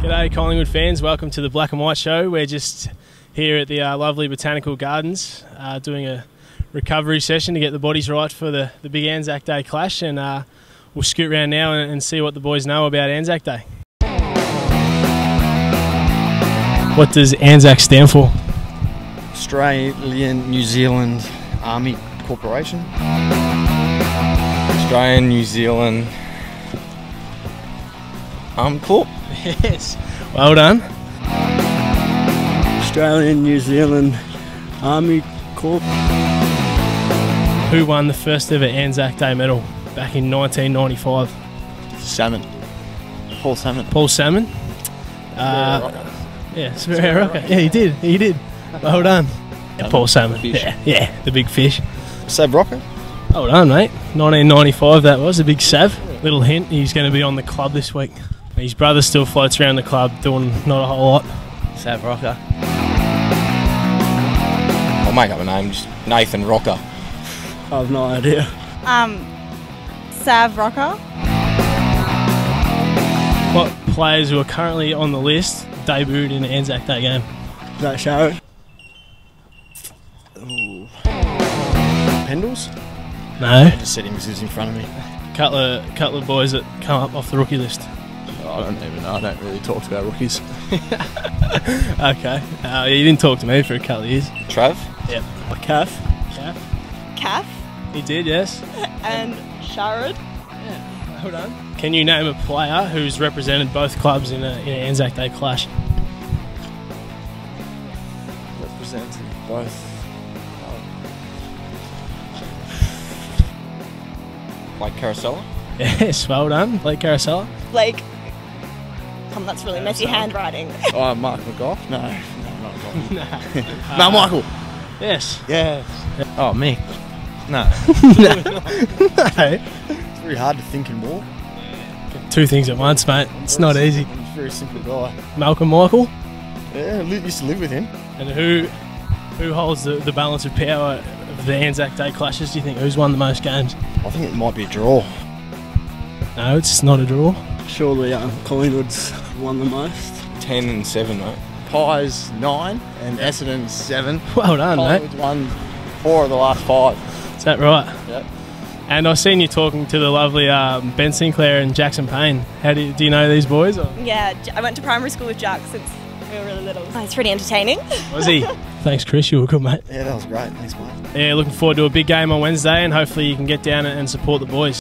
G'day, Collingwood fans. Welcome to the Black and White Show. We're just here at the uh, lovely Botanical Gardens uh, doing a recovery session to get the bodies right for the, the big Anzac Day clash. And uh, we'll scoot around now and, and see what the boys know about Anzac Day. What does Anzac stand for? Australian New Zealand Army Corporation. Australian, New Zealand, um, Corp. Yes. Well done. Australian New Zealand Army Corps. Who won the first ever Anzac Day medal back in 1995? Salmon. Paul Salmon. Paul Salmon. Uh, yeah, Saverio Rocca. Yeah, he did. He did. Well done. Yeah, Paul Salmon. Yeah, yeah, the big fish. Sav Rocca. Well done, mate. 1995 that was, a big sav. Little hint, he's going to be on the club this week. His brother still floats around the club doing not a whole lot. Sav Rocca. I'll make up a name, just Nathan Rocca. I have no idea. Um, Sav Rocca. What players who are currently on the list debuted in the Anzac Day game? Is that Sharrod? Pendles. No. Just said him because he was in front of me. Couple of, couple of boys that come up off the rookie list. I don't even know. I don't really talk to our rookies. Okay. Uh, you didn't talk to me for a couple of years. Trav. Yep. A calf. Yeah. Calf. He did, yes. And Sharrod. Yeah. Well done. Can you name a player who's represented both clubs in, a, in an Anzac Day clash? Represented both. Like Caracella. Yes, well done. Blake Caracella. Blake. Um, that's really messy handwriting. Oh, Mark McGough? No. No, not McGough. Uh, no, Michael. Yes. Yeah. Oh, Mick. No. no. It's very hard to think and walk. Two things at once, mate. It's not easy. He's a very simple guy. Malcolm Michael. Yeah, I used to live with him. And who who holds the, the balance of power of the Anzac Day clashes, do you think? Who's won the most games? I think it might be a draw. No, it's not a draw. Surely um, Collingwood's won the most. 10 and 7, mate. Pies nine and Essendon seven. Well done, mate. Collingwood's won four of the last five. Is that right? Yep. And I've seen you talking to the lovely um, Ben Sinclair and Jackson Paine. How do you, do you know these boys? Or Yeah, I went to primary school with Jack since we were really little. Oh, it's pretty entertaining. was he? Thanks, Chris. You were good, mate. Yeah, that was great. Thanks, mate. Yeah, looking forward to a big game on Wednesday, and hopefully you can get down and support the boys.